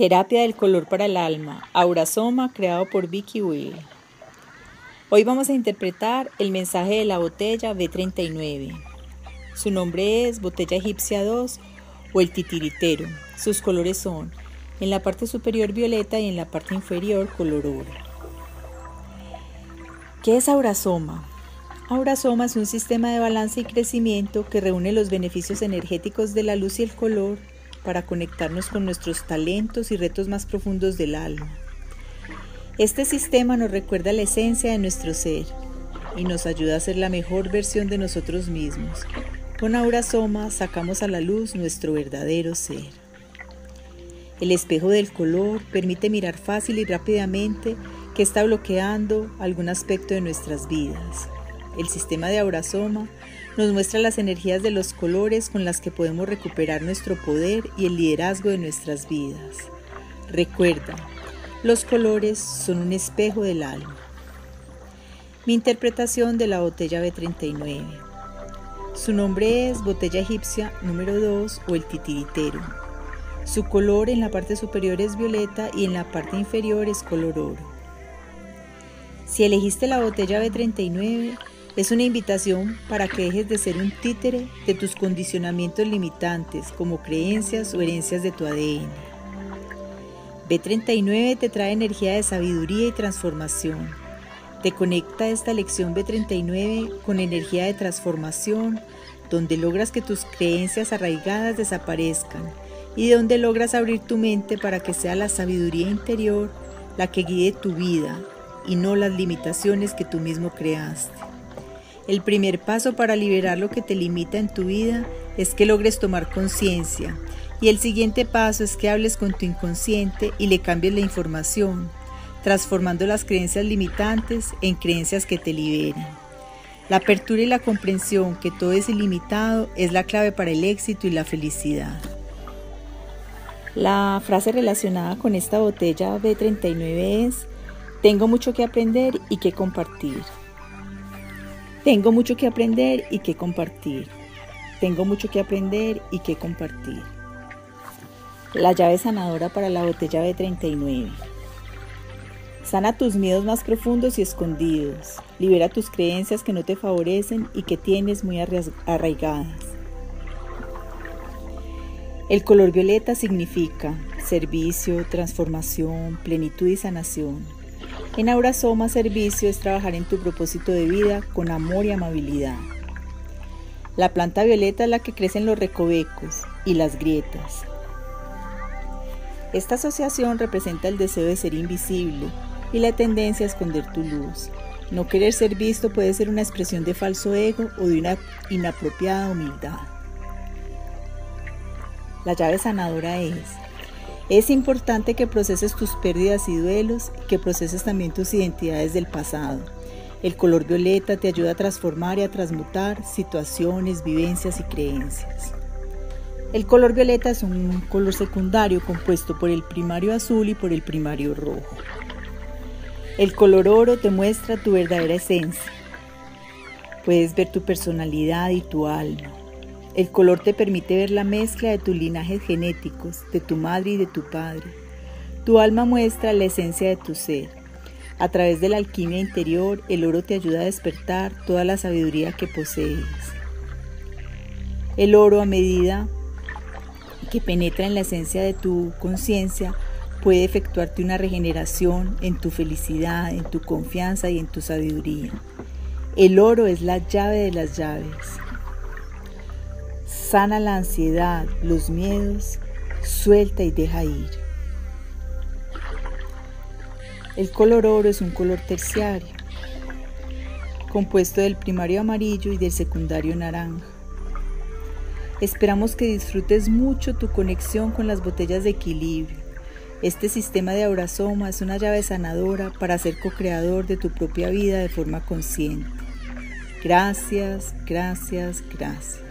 Terapia del color para el alma, Aurasoma, creado por Vicky Will. Hoy vamos a interpretar el mensaje de la botella B39. Su nombre es botella egipcia 2 o el titiritero. Sus colores son en la parte superior violeta y en la parte inferior color oro. ¿Qué es Aurasoma? Aurasoma es un sistema de balance y crecimiento que reúne los beneficios energéticos de la luz y el color para conectarnos con nuestros talentos y retos más profundos del alma. Este sistema nos recuerda la esencia de nuestro ser y nos ayuda a ser la mejor versión de nosotros mismos. Con Aura Soma sacamos a la luz nuestro verdadero ser. El espejo del color permite mirar fácil y rápidamente que está bloqueando algún aspecto de nuestras vidas. El sistema de Aurasoma nos muestra las energías de los colores con las que podemos recuperar nuestro poder y el liderazgo de nuestras vidas. Recuerda, los colores son un espejo del alma. Mi interpretación de la botella B39. Su nombre es botella egipcia número 2 o el titiritero. Su color en la parte superior es violeta y en la parte inferior es color oro. Si elegiste la botella B39, es una invitación para que dejes de ser un títere de tus condicionamientos limitantes como creencias o herencias de tu ADN. B39 te trae energía de sabiduría y transformación. Te conecta esta lección B39 con energía de transformación, donde logras que tus creencias arraigadas desaparezcan y donde logras abrir tu mente para que sea la sabiduría interior la que guíe tu vida y no las limitaciones que tú mismo creaste. El primer paso para liberar lo que te limita en tu vida es que logres tomar conciencia y el siguiente paso es que hables con tu inconsciente y le cambies la información, transformando las creencias limitantes en creencias que te liberen. La apertura y la comprensión que todo es ilimitado es la clave para el éxito y la felicidad. La frase relacionada con esta botella B39 es, tengo mucho que aprender y que compartir. Tengo mucho que aprender y que compartir. Tengo mucho que aprender y que compartir. La llave sanadora para la botella B39. Sana tus miedos más profundos y escondidos. Libera tus creencias que no te favorecen y que tienes muy arraigadas. El color violeta significa servicio, transformación, plenitud y sanación. En Aura Soma Servicio es trabajar en tu propósito de vida con amor y amabilidad. La planta violeta es la que crece en los recovecos y las grietas. Esta asociación representa el deseo de ser invisible y la tendencia a esconder tu luz. No querer ser visto puede ser una expresión de falso ego o de una inapropiada humildad. La llave sanadora es es importante que proceses tus pérdidas y duelos que proceses también tus identidades del pasado. El color violeta te ayuda a transformar y a transmutar situaciones, vivencias y creencias. El color violeta es un color secundario compuesto por el primario azul y por el primario rojo. El color oro te muestra tu verdadera esencia. Puedes ver tu personalidad y tu alma. El color te permite ver la mezcla de tus linajes genéticos, de tu madre y de tu padre. Tu alma muestra la esencia de tu ser. A través de la alquimia interior, el oro te ayuda a despertar toda la sabiduría que posees. El oro, a medida que penetra en la esencia de tu conciencia, puede efectuarte una regeneración en tu felicidad, en tu confianza y en tu sabiduría. El oro es la llave de las llaves. Sana la ansiedad, los miedos, suelta y deja ir. El color oro es un color terciario, compuesto del primario amarillo y del secundario naranja. Esperamos que disfrutes mucho tu conexión con las botellas de equilibrio. Este sistema de Aurasoma es una llave sanadora para ser co-creador de tu propia vida de forma consciente. Gracias, gracias, gracias.